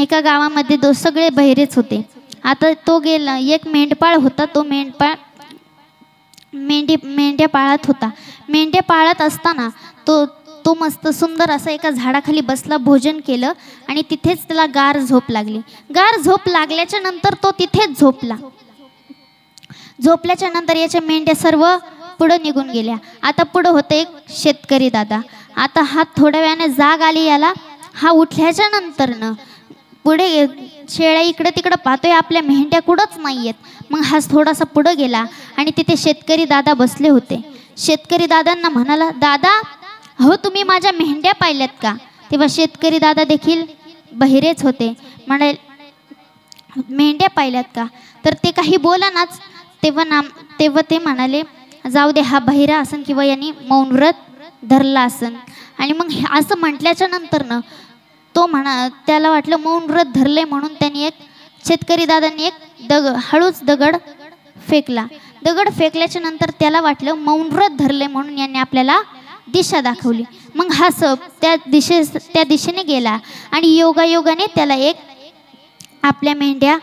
एका गावामध्ये दो सगळे बहिरेच होते. आता तो गेला एक मेंढपाळ होता तो मेंढपाळ मेंढी मेंढ्या पाळत होता. मेंढ्या पाळत असताना तो तो मस्त सुंदर असा एका झाडाखाली बसला भोजन केलं आणि तिथेच त्याला गार झोप लागली. गार झोप लागल्याच्या नंतर तो तिथेच झोपला. झोपल्याच्या नंतर याच्या मेंढ्या सर्व पुढं निघून गेल्या. आता पुढं होतं एक शेतकरी दादा. आता हा थोड्या वेळाने जाग आली याला. हा उठल्याच्या नंतरनं पुढे शेळ्या इकडं तिकडं पाहतोय आपल्या मेंढ्या कुठंच नाही आहेत मग हा थोडासा पुढं गेला आणि तिथे शेतकरी दादा बसले होते. शेतकरी दादांना म्हणाला दादा हो तुम्ही माझ्या मेंढ्या पाहिल्यात का? तेव्हा शेतकरी दादा देखील बहिरेच होते. म्हणाले मेंढ्या पाहिल्यात का? तर ते काही बोलानाच तेव्हा नाम तेव्हा ते म्हणाले जाऊ दे हा बहिरा असन किंवा यांनी मौनव्रत धरला असन. आणि मग असं म्हटल्याच्या नंतरनं तो म्हणा त्याला वाटलं मौनव्रत धरले म्हणून त्यांनी एक शेतकरी दादांनी एक दग हळूच दगड फेकला. दगड फेकल्याच्या नंतर त्याला वाटलं मौनव्रत धरले म्हणून यांनी आपल्याला दिशा दाखवली. मग हा सप त्या दिशे त्या दिशेने गेला आणि योगायोगाने त्याला एक आपल्या मेंढ्या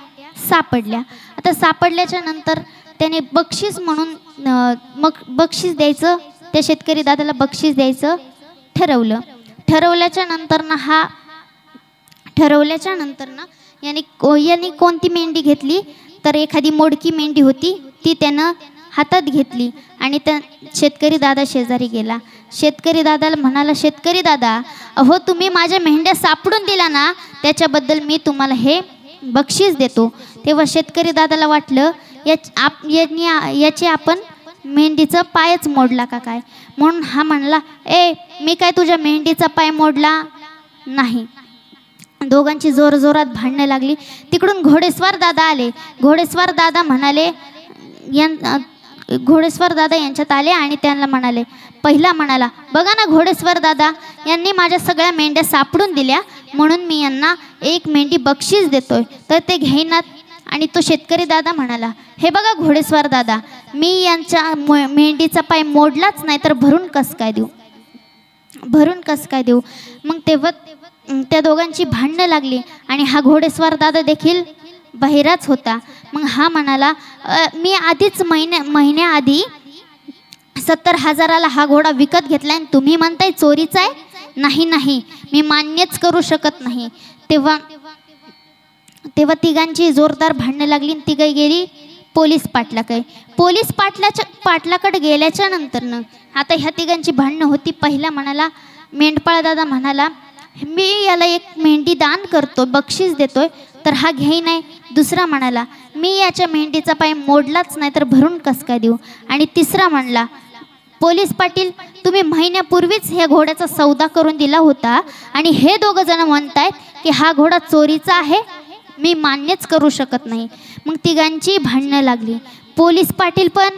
सापडल्या. आता सापडल्याच्या नंतर त्याने बक्षीस म्हणून मग बक्षीस द्यायचं त्या शेतकरी दादाला बक्षीस द्यायचं ठरवलं. ठरवल्याच्या नंतर ना हा ठरवल्याच्या नंतर ना याने को यांनी कोणती मेंढी घेतली? तर एखादी मोडकी मेंढी होती ती त्यानं हातात घेतली आणि त्या शेतकरी दादा शेजारी गेला. शेतकरी दादाला म्हणाला शेतकरी दादा अहो तुम्ही माझ्या मेंढ्या सापडून दिला ना त्याच्याबद्दल मी तुम्हाला हे बक्षीस देतो. तेव्हा शेतकरी दादाला वाटलं याच आप यांनी याची आपण मेहंदीचा पायच मोडला का काय? म्हणून हा म्हणला ए मी काय तुझ्या मेंढीचा पाय मोडला नाही. दोघांची जोर जोरात भांडणं लागली. तिकडून घोडेस्वार दादा आले. घोडेस्वार दादा म्हणाले यां घोडेस्वर दादा यांच्यात आले आणि त्यांना म्हणाले पहिला म्हणाला बघा ना घोडेस्वर दादा यांनी माझ्या सगळ्या मेंढ्या सापडून दिल्या म्हणून मी यांना एक मेंढी बक्षीस देतोय. तर ते घेईनात आणि तो शेतकरी दादा म्हणाला हे बघा घोडेस्वार दादा मी यांच्या मेंढीचा पाय मोडलाच नाही तर भरून कस काय देऊ? भरून कस काय देऊ? मग तेव्हा त्या दोघांची भांडणं लागली आणि हा घोडेस्वार दादा देखील बहिराच होता. मग हा म्हणाला मी आधीच महिन्या महिन्याआधी सत्तर हजाराला हा घोडा विकत घेतला आणि तुम्ही म्हणताय चोरीचा आहे? नाही नाही मी मान्यच करू शकत नाही. तेव्हा तेव्हा तिघांची जोरदार भांडणं लागली आणि तिघं गेली पोलीस पाटलाकडे. पोलीस पाटलाच्या पाटलाकडे गेल्याच्या नंतरनं आता ह्या तिघांची भांडणं होती. पहिला म्हणाला मेंढपाळ दादा म्हणाला मी याला एक मेंढी दान करतो बक्षीस देतोय तर हा घेई नाही. दुसरा म्हणाला मी याच्या मेंढीचा पाय मोडलाच नाही तर भरून कस काय देऊ? आणि तिसरा म्हणला पोलीस पाटील तुम्ही महिन्यापूर्वीच ह्या घोड्याचा सौदा करून दिला होता आणि हे दोघं जण म्हणतायत की हा घोडा चोरीचा आहे मी मान्यच करू शकत नाही. मग तिघांची भांडणं लागली. पोलीस पाटील पण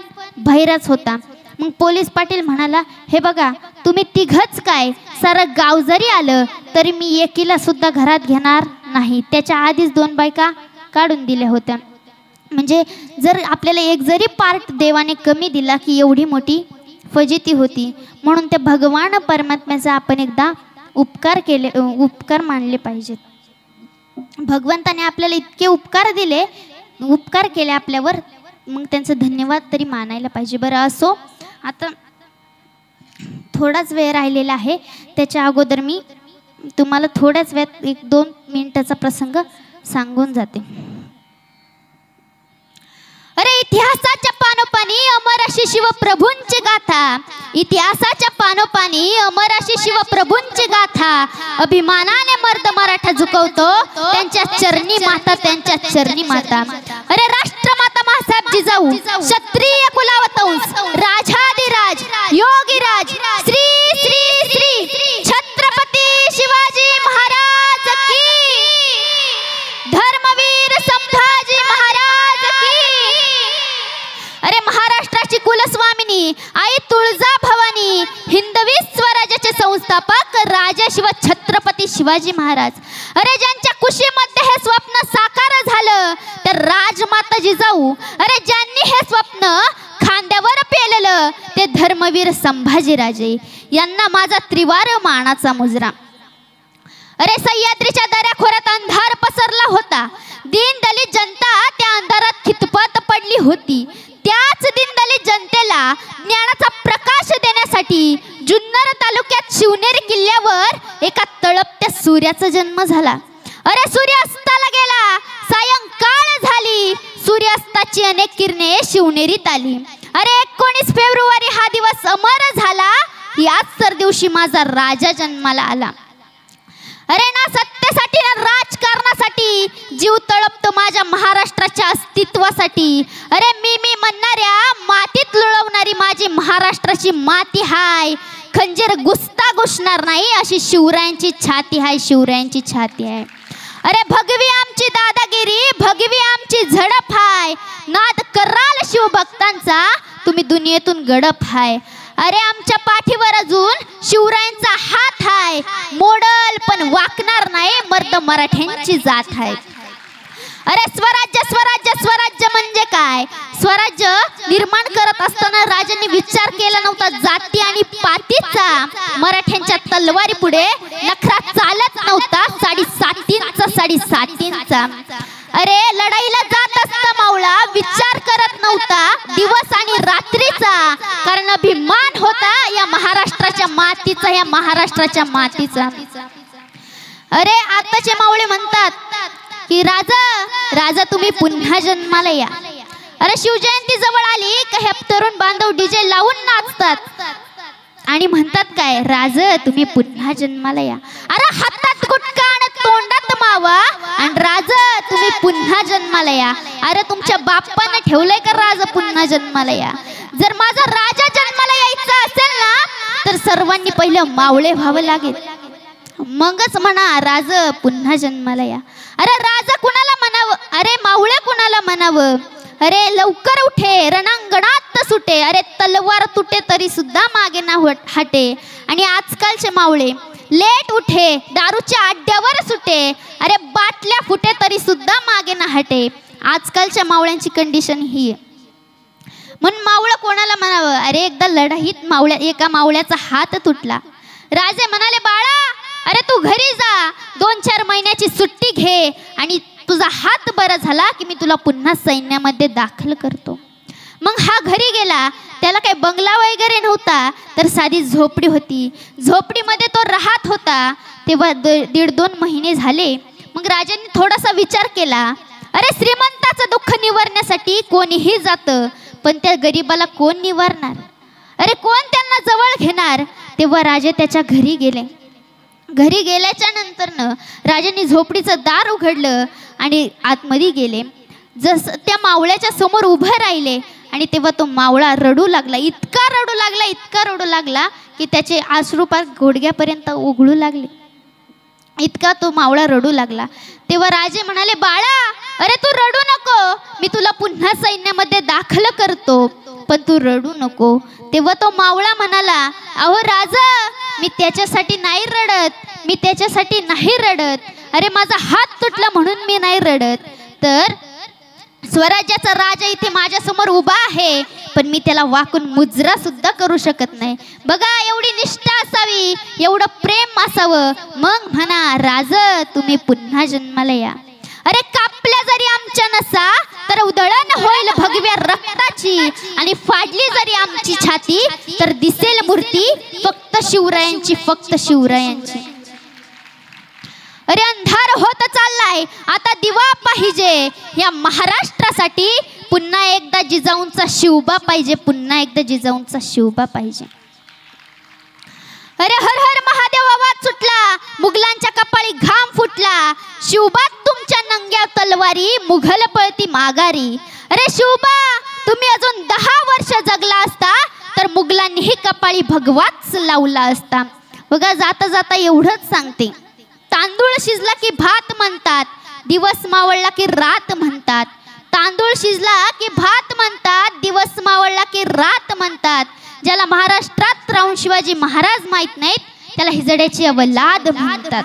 भैराच होता. मग पोलीस पाटील म्हणाला हे बघा तुम्ही तिघच काय? सारं गाव जरी आलं तरी मी एकीला सुद्धा घरात घेणार नाही. त्याच्या आधीच दोन बायका काढून दिल्या होत्या. म्हणजे जर आपल्याला एक जरी पार्ट देवाने कमी दिला की एवढी मोठी फजिती होती म्हणून त्या भगवान परमात्म्याचा आपण एकदा उपकार केले उपकार मानले पाहिजेत. भगवंताने आपल्याला इतके उपकार दिले उपकार केले आपल्यावर मग त्यांचं धन्यवाद तरी मानायला पाहिजे. बरं असो. आता थोडाच वेळ राहिलेला आहे. त्याच्या अगोदर मी तुम्हाला थोड्याच वेळात एक दोन मिनटाचा प्रसंग सांगून जाते. अरे इतिहासाच्या पानोपानी अमर अशी शिवप्रभूंची गाथा. इतिहासाच्या पानोपानी अमर अशी शिवप्रभूंची गाथा. अभिमानाने मर्द मराठा झुकवतो त्यांच्या चरणी माता त्यांच्या चरणी माता. अरे राष्ट्रमाता महासाहेब जिजाऊ क्षत्रिय कुलावत राजाधिराज योगीराज श्री श्री श्री छत्रपती शिवाजी महाराज की. धर्मवीर संभाजी अरे महाराष्ट्राची कुलस्वामिनी आई तुळजा भवानी हिंदवी स्वराज्याचे संस्थापक राजा शिव छत्रपती शिवाजी महाराज. अरे ज्यांच्या कुशीमध्ये हे स्वप्न साकार झालं तर राजमाता जिजाऊ. अरे ज्यांनी हे स्वप्न खांद्यावर पेललं ते धर्मवीर संभाजीराजे. यांना माझा त्रिवार मानाचा मुजरा. अरे सह्याद्रीच्या दऱ्याखोऱ्यात अंधार पसरला होता. दीन दलित जनता त्या अंधारात खितपत पडली होती. त्याच दिनदली जनतेला ज्ञानाचा प्रकाश देण्यासाठी जुन्नर तालुक्यात शिवनेरी किल्ल्यावर एका तळपत्या सूर्याचा जन्म झाला. अरे सूर्यास्ताला गेला. सायंकाळ झाली. सूर्यास्ताची अनेक किरणे शिवनेरीत आली. अरे एकोणीस फेब्रुवारी हा दिवस अमर झाला. याच तर दिवशी माझा राजा जन्माला आला. अरे ना सत्तेसाठी ना राजकारणासाठी जीव तळपतो माझ्या महाराष्ट्राच्या अस्तित्वासाठी. अरे मी मी म्हणणाऱ्या मातीत लुळवणारी माझी महाराष्ट्राची माती हाय. खंजीर गुस्ता घुसणार नाही अशी शिवरायांची छाती हाय शिवरायांची छाती आहे अरे भगवी आमची दादागिरी भगवी आमची झडप हाय. नाद कराल शिवभक्तांचा तुम्ही दुनियेतून गडप हाय. अरे आमच्या पाठीवर अजून शिवरायांचा हात हाय मोडल पण वाकणार नाही मर्द मराठ्यांची जात आहे. अरे स्वराज्य स्वराज्य स्वराज्य म्हणजे काय? स्वराज्य निर्माण करत असताना राजांनी विचार केला नव्हता जाती आणि पातीचा. मराठ्यांच्या तलवारी पुढे नखरा चालत नव्हता साडी सातींचा साडी सातींचा अरे लढाईला जात असता मावळा विचार करत नव्हता दिवस आणि रात्रीचा. कारण अभिमान होता या महाराष्ट्राच्या मातीचा या महाराष्ट्राच्या मातीचा. अरे आताचे मावळे म्हणतात की राजा राजा तुम्ही पुन्हा जन्माला या. अरे शिवजयंती जवळ आली का हे तरुण बांधव डीजे लावून नाचतात? आणि म्हणतात काय राज तुम्ही पुन्हा जन्माला या. अरे हातात गुटका आणि तोंडात मावा आणि राज तुम्ही पुन्हा जन्माला या. अरे तुमच्या बाप्पानं ठेवलंय का राज पुन्हा जन्माला या? जर माझा राजा जन्माला यायचा असेल ना तर सर्वांनी पहिलं मावळे व्हावं लागेल. मगच म्हणा राज पुन्हा जन्माला या. अरे राजा कुणाला म्हणावं? अरे मावळे कुणाला म्हणावं? अरे लवकर उठे रणांगणात सुटे. अरे तलवार तुटे तरी सुद्धा मागे ना हटे आणि आजकालचे मावळे लेट उठे दारूच्या अड्ड्यावर सुटे. अरे बाटल्या फुटे तरी सुद्धा मागे ना हटे. आजकालच्या मावळ्यांची कंडिशन ही. आहे म्हणून मावळं कोणाला म्हणावं? अरे एकदा लढाईत मावळ्या एका मावळ्याचा हात तुटला. राजे म्हणाले बाळा अरे तू घरी जा. दोन चार महिन्याची सुट्टी घे आणि तुझा हात बरा झाला की मी तुला पुन्हा सैन्यामध्ये दाखल करतो. मग हा घरी गेला त्याला काही बंगला वगैरे नव्हता तर साधी झोपडी होती. झोपडीमध्ये तो राहत होता. तेव्हा दीड दोन महिने झाले. मग राजांनी थोडासा विचार केला अरे श्रीमंताचं दुःख निवारण्यासाठी कोणीही जातं पण त्या गरीबाला कोण निवारणार? अरे कोण त्यांना जवळ घेणार? तेव्हा राजे त्याच्या घरी गेले. घरी गेल्याच्या नंतरनं राजांनी झोपडीचं दार उघडलं. आणि आतमध्ये गेले. जसं त्या मावळ्याच्या समोर उभं राहिले आणि तेव्हा तो मावळा रडू लागला. इतका रडू लागला इतका रडू लागला की त्याचे अश्रुपात घोडग्यापर्यंत उघडू लागले. इतका तो मावळा रडू लागला. तेव्हा राजे म्हणाले बाळा अरे तू रडू नको. मी तुला पुन्हा सैन्यामध्ये दाखल करतो. पण तू रडू नको. तेव्हा तो मावळा म्हणाला अहो राजा मी त्याच्यासाठी नाही रडत. मी त्याच्यासाठी नाही रडत. अरे माझा हात तुटला म्हणून मी नाही रडत. तर स्वराज्याचा राजा इथे माझ्यासमोर उभा आहे पण मी त्याला वाकून मुजरा सुद्धा करू शकत नाही. बघा एवढी निष्ठा असावी एवढं प्रेम असावं. मग म्हणा राज तुम्ही पुन्हा जन्माला या. अरे कापल्या जरी आमच्या नसा तर उधळण होईल भगव्या रक्ताची. आणि फाडली जरी आमची छाती तर दिसेल मूर्ती फक्त शिवरायांची फक्त शिवरायांची. अरे अंधार होत चाललाय. आता दिवा पाहिजे. या महाराष्ट्रासाठी पुन्हा एकदा जिजाऊंचा शिवबा पाहिजे. पुन्हा एकदा जिजाऊंचा शिवबा पाहिजे. अरे हर हर महादेव आवाज सुटला. मुघलांच्या कपाळी घाम फुटला. शिवबा तुमच्या नंग्या तलवारी मुघल पळती माघारी. अरे शिवबा तुम्ही अजून दहा वर्ष जगला असता तर मुघलांनीही कपाळी भगवाच लावला असता. बघा जाता जाता एवढंच सांगते. तांदूळ शिजला की भात म्हणतात. दिवस मावळला की रात म्हणतात. तांदूळ शिजला की भात म्हणतात. दिवस मावळला की रात म्हणतात. ज्याला महाराष्ट्रात राहून शिवाजी महाराज माहीत नाहीत त्याला हिजड्याची अवलाद म्हणतात.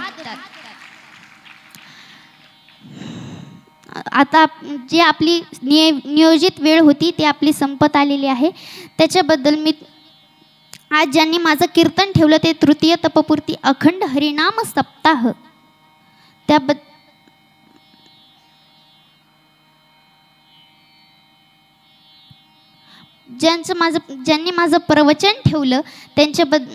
आता जी आपली निय नियोजित वेळ होती ती आपली संपत आलेली आहे. त्याच्याबद्दल मी आज ज्यांनी माझं कीर्तन ठेवलं ते तृतीय तपपूर्ती अखंड हरिनाम सप्ताह. त्याब ज्यांचं माझं ज्यांनी माझं प्रवचन ठेवलं त्यांच्याबद्द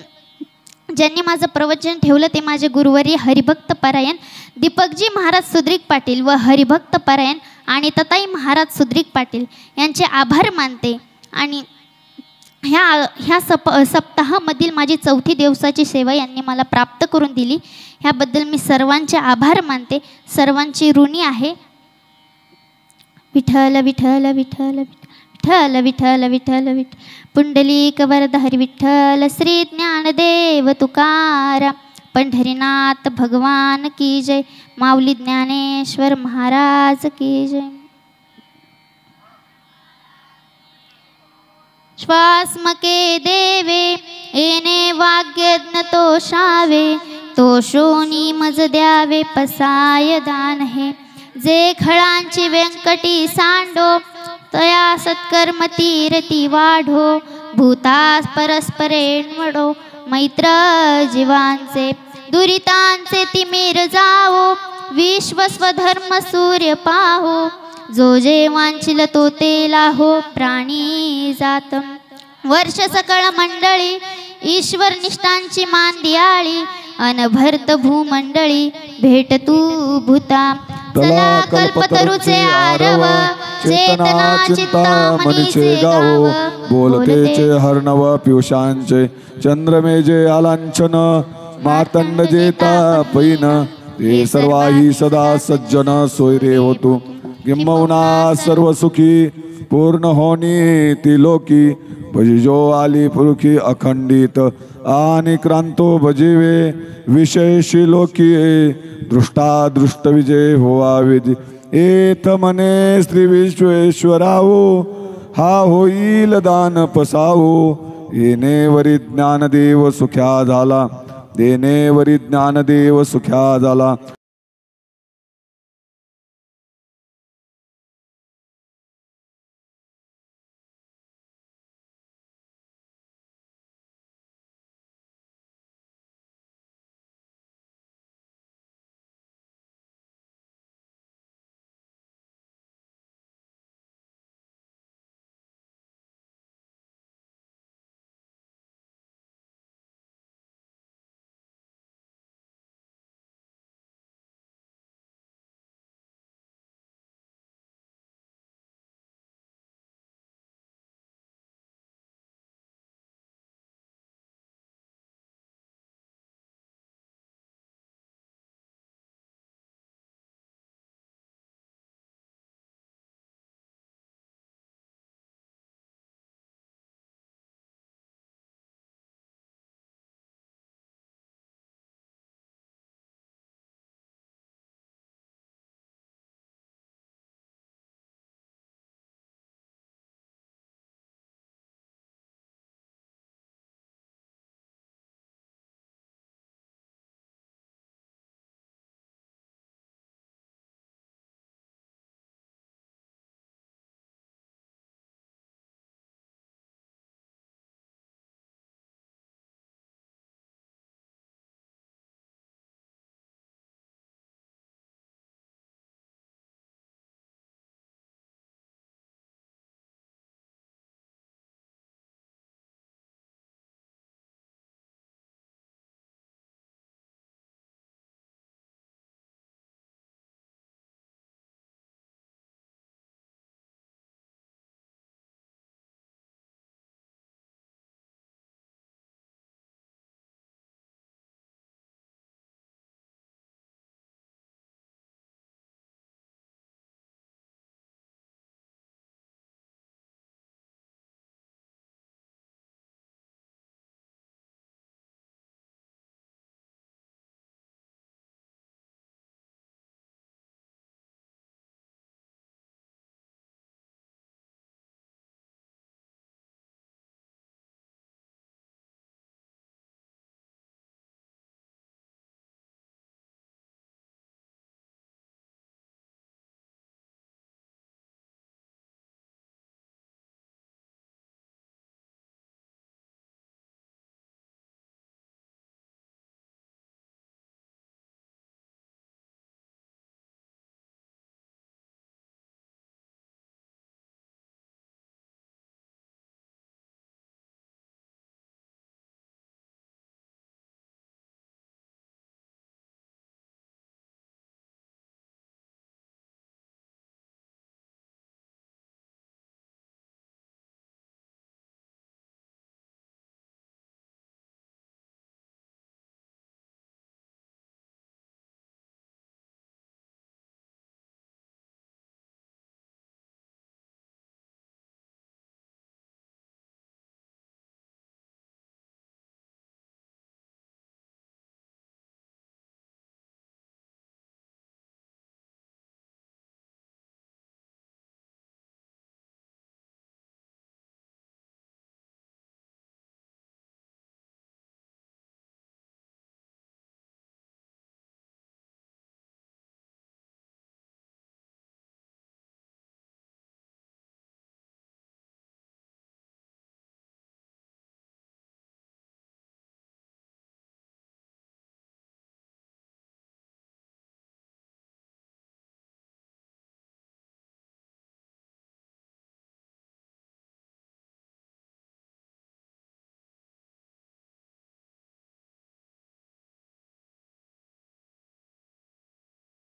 ज्यांनी माझं प्रवचन ठेवलं ते माझे गुरुवारी हरिभक्त परायण दीपकजी महाराज सुद्रिक पाटील व हरिभक्त परायण आणि तताई महाराज सुद्रिक पाटील यांचे आभार मानते आणि ह्या ह्या सप सप्ताहामधील माझी चौथी दिवसाची सेवा यांनी मला प्राप्त करून दिली. ह्याबद्दल मी सर्वांचे आभार मानते. सर्वांची ऋणी आहे. विठ्ठल विठ्ठल विठ्ठल विठ्ठल विठ्ठल विठ्ठल विठ पुंडलिक वरद हरि विठ्ठल श्री ज्ञानदेव तुकाराम. पंढरीनाथ भगवान की जय. माऊली ज्ञानेश्वर महाराज की जय. श्वासमके देवे येणे वाग्यज्ञ तोषावे तोषोनी मज द्यावे पसाय दान हे. जे खळांची व्यंकटी सांडो तया सत्कर्म तीरती वाढो भूतास परस्परे वडो मैत्र जीवांचे दुरितांचे तिमिर जावो विश्व स्वधर्म सूर्य पाहो. जो जे वांछिल तो ते लाहो प्राणी जात वर्ष सकळ मंडळी ईश्वर निष्ठांची मान दियाळी अनभर्त भूमंडळी भेट तू भूता. चला कल्पतरुचे आरव चेतना चिंतामणीचे गाव. बोलतेचे हर्णव पियुषांचे चंद्रमेजे आलांछन मातंड जेता पैन ते सर्वाही सदा सज्जन सोयरे होतो. किंबहुना सर्व सुखी पूर्ण होनी ती लोकी. भजिजो आली पुरुखी अखंडित आणि क्रांतो भजिवे विशेषी लोकी. दृष्टा दृष्ट विजय होवा विधी. एथ मने श्री विश्वेश्वरावो हा होईल दान पसावो. येणेवरी ज्ञानदेव सुख्या झाला देणेवरी ज्ञानदेव सुख्या झाला.